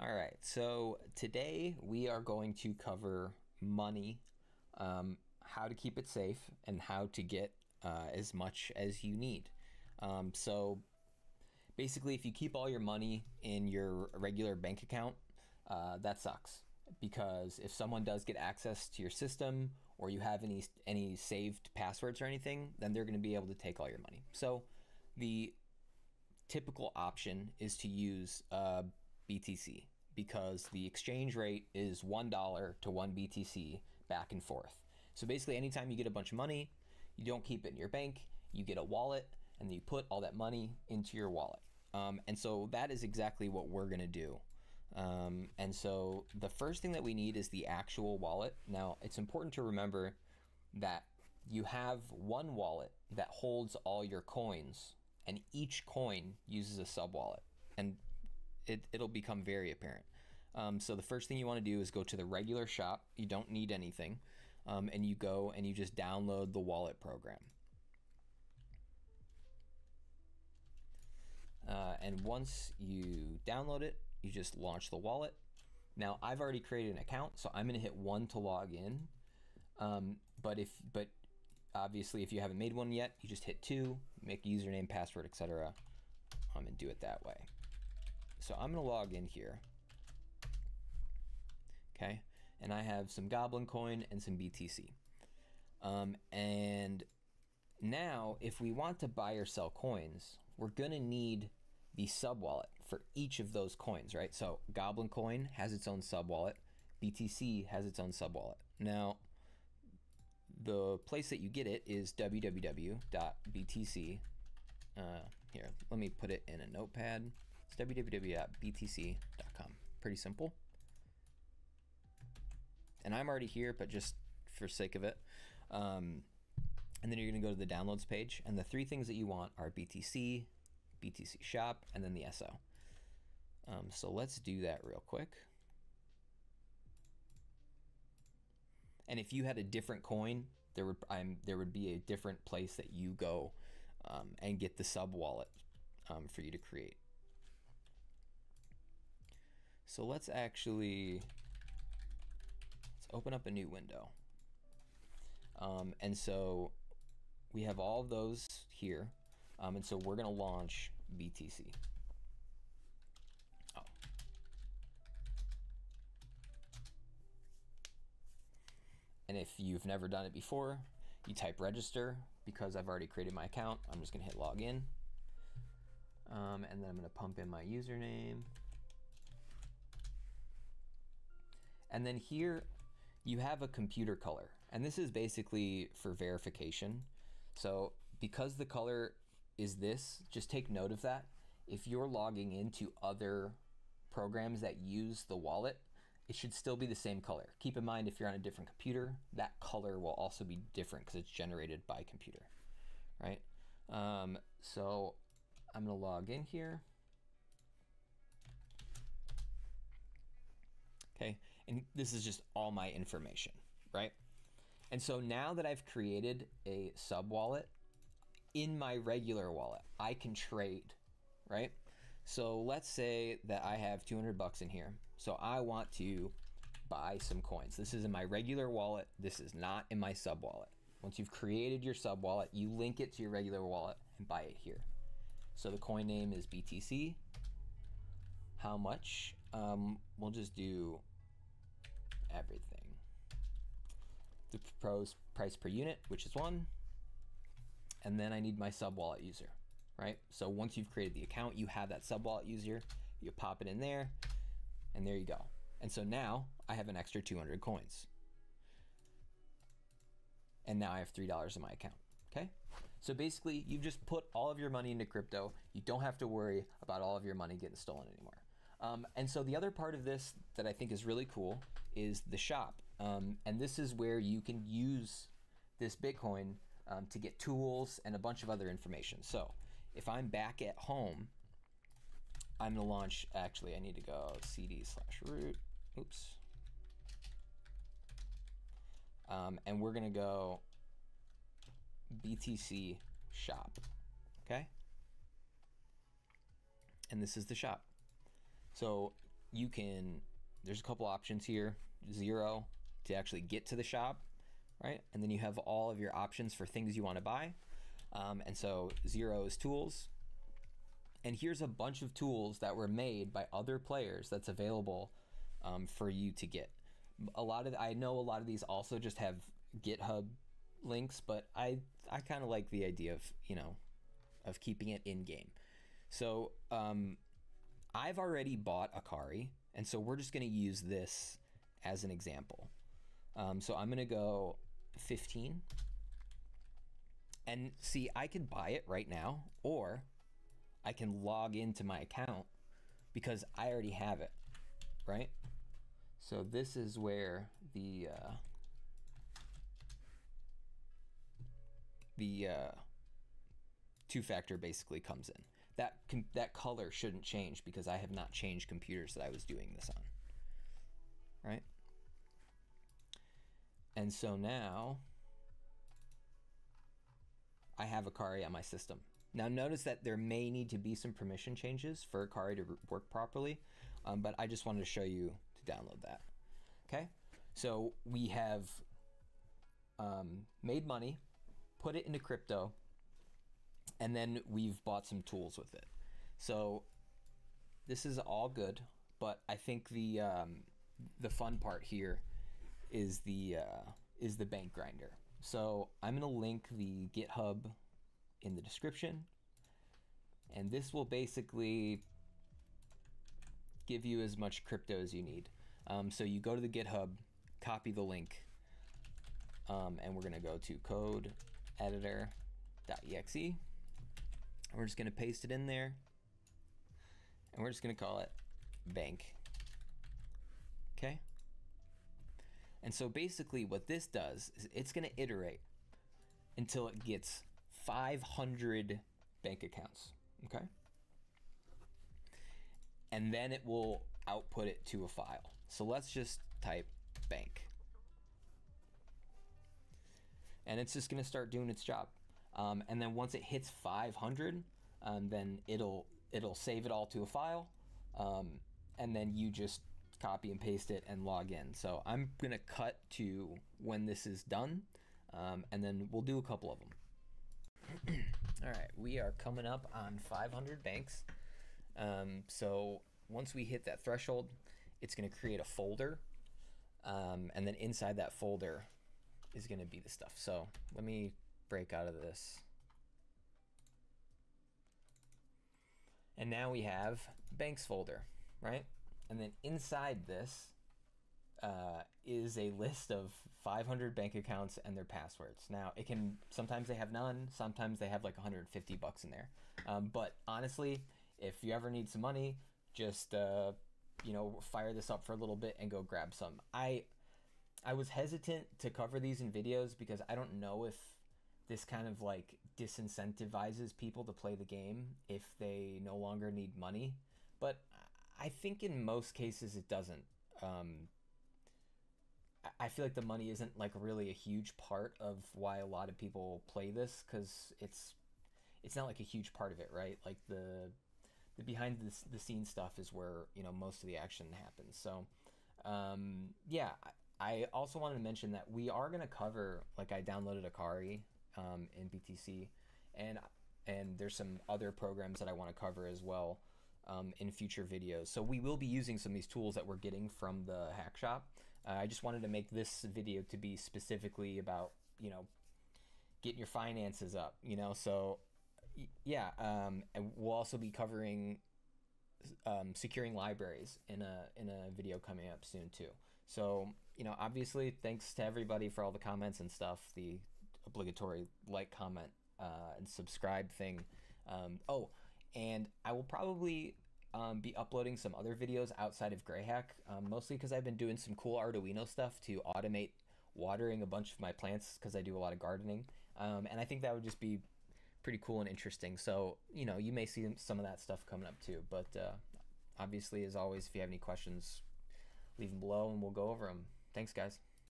All right, so today we are going to cover money, um, how to keep it safe, and how to get uh, as much as you need. Um, so basically, if you keep all your money in your regular bank account, uh, that sucks because if someone does get access to your system or you have any any saved passwords or anything, then they're going to be able to take all your money. So the typical option is to use uh, BTC because the exchange rate is $1 to 1 BTC back and forth. So basically, anytime you get a bunch of money, you don't keep it in your bank, you get a wallet, and then you put all that money into your wallet. Um, and so that is exactly what we're going to do. Um, and so the first thing that we need is the actual wallet. Now, it's important to remember that you have one wallet that holds all your coins and each coin uses a sub wallet, and it, it'll become very apparent. Um, so the first thing you want to do is go to the regular shop. You don't need anything, um, and you go and you just download the wallet program. Uh, and once you download it, you just launch the wallet. Now I've already created an account, so I'm going to hit one to log in. Um, but if but Obviously, if you haven't made one yet, you just hit two, make username, password, etc. I'm gonna do it that way. So I'm gonna log in here. Okay, and I have some Goblin coin and some BTC. Um, and now, if we want to buy or sell coins, we're gonna need the sub wallet for each of those coins, right? So Goblin coin has its own sub wallet, BTC has its own sub wallet. Now, the place that you get it is www.btc. Uh, here, let me put it in a notepad. It's www.btc.com. Pretty simple. And I'm already here, but just for sake of it. Um, and then you're going to go to the downloads page. And the three things that you want are BTC, BTC Shop, and then the SO. Um, so let's do that real quick. And if you had a different coin, there would I'm, there would be a different place that you go um, and get the sub wallet um, for you to create. So let's actually let's open up a new window. Um, and so we have all of those here. Um, and so we're going to launch BTC. And if you've never done it before, you type register. Because I've already created my account, I'm just gonna hit login. Um, and then I'm gonna pump in my username. And then here you have a computer color. And this is basically for verification. So because the color is this, just take note of that. If you're logging into other programs that use the wallet, it should still be the same color. Keep in mind if you're on a different computer, that color will also be different because it's generated by computer, right? Um, so I'm gonna log in here. Okay, and this is just all my information, right? And so now that I've created a sub wallet in my regular wallet, I can trade, right? So let's say that I have 200 bucks in here. So I want to buy some coins. This is in my regular wallet. This is not in my sub wallet. Once you've created your sub wallet, you link it to your regular wallet and buy it here. So the coin name is BTC. How much? Um, we'll just do everything. The proposed price per unit, which is one. And then I need my sub wallet user right? So once you've created the account, you have that sub wallet user, you pop it in there, and there you go. And so now I have an extra 200 coins. And now I have $3 in my account. Okay. So basically, you've just put all of your money into crypto. You don't have to worry about all of your money getting stolen anymore. Um, and so the other part of this that I think is really cool is the shop. Um, and this is where you can use this Bitcoin um, to get tools and a bunch of other information. So if I'm back at home, I'm gonna launch, actually I need to go cd slash root, oops. Um, and we're gonna go BTC shop, okay? And this is the shop. So you can, there's a couple options here. Zero to actually get to the shop, right? And then you have all of your options for things you want to buy. Um, and so zero is tools. And here's a bunch of tools that were made by other players that's available um, for you to get. A lot of I know a lot of these also just have GitHub links, but I I kind of like the idea of you know of keeping it in game. So um, I've already bought Akari, and so we're just going to use this as an example. Um, so I'm going to go 15. And see, I can buy it right now, or I can log into my account because I already have it, right? So this is where the uh, the uh, two-factor basically comes in. That that color shouldn't change because I have not changed computers that I was doing this on, right? And so now I have Akari on my system. Now notice that there may need to be some permission changes for Akari to work properly, um, but I just wanted to show you to download that. Okay, so we have um, made money, put it into crypto, and then we've bought some tools with it. So this is all good, but I think the um, the fun part here is the uh, is the bank grinder. So I'm gonna link the GitHub in the description, and this will basically give you as much crypto as you need. Um, so you go to the GitHub, copy the link, um, and we're gonna go to code editor.exe. We're just gonna paste it in there, and we're just gonna call it bank. Okay. And so basically what this does is it's going to iterate until it gets 500 bank accounts, okay? And then it will output it to a file. So let's just type bank. And it's just going to start doing its job. Um, and then once it hits 500, um, then it'll it'll save it all to a file, um, and then you just copy and paste it and log in. So I'm going to cut to when this is done, um, and then we'll do a couple of them. All right, we are coming up on 500 banks. Um, so once we hit that threshold, it's going to create a folder, um, and then inside that folder is going to be the stuff. So let me break out of this. And now we have banks folder, right? And then inside this uh, is a list of 500 bank accounts and their passwords. Now, it can sometimes they have none, sometimes they have like 150 bucks in there. Um, but honestly, if you ever need some money, just uh, you know fire this up for a little bit and go grab some. I I was hesitant to cover these in videos because I don't know if this kind of like disincentivizes people to play the game if they no longer need money. But I think in most cases it doesn't. Um, I feel like the money isn't like really a huge part of why a lot of people play this because it's it's not like a huge part of it, right? Like the the behind the, the scenes stuff is where you know most of the action happens. So um, yeah, I also wanted to mention that we are going to cover like I downloaded Akari um, in BTC, and and there's some other programs that I want to cover as well um, in future videos. So we will be using some of these tools that we're getting from the hack shop. Uh, I just wanted to make this video to be specifically about, you know, getting your finances up, you know, so yeah, um, and we'll also be covering um, securing libraries in a in a video coming up soon too. So you know, obviously, thanks to everybody for all the comments and stuff. The obligatory like, comment, uh, and subscribe thing. Um, oh, and I will probably um, be uploading some other videos outside of Greyhack, um, mostly because I've been doing some cool Arduino stuff to automate watering a bunch of my plants because I do a lot of gardening, um, and I think that would just be pretty cool and interesting. So you know, you may see some of that stuff coming up too. But uh, obviously, as always, if you have any questions, leave them below and we'll go over them. Thanks, guys.